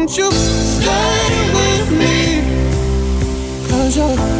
Won't you stay with me? Cause you're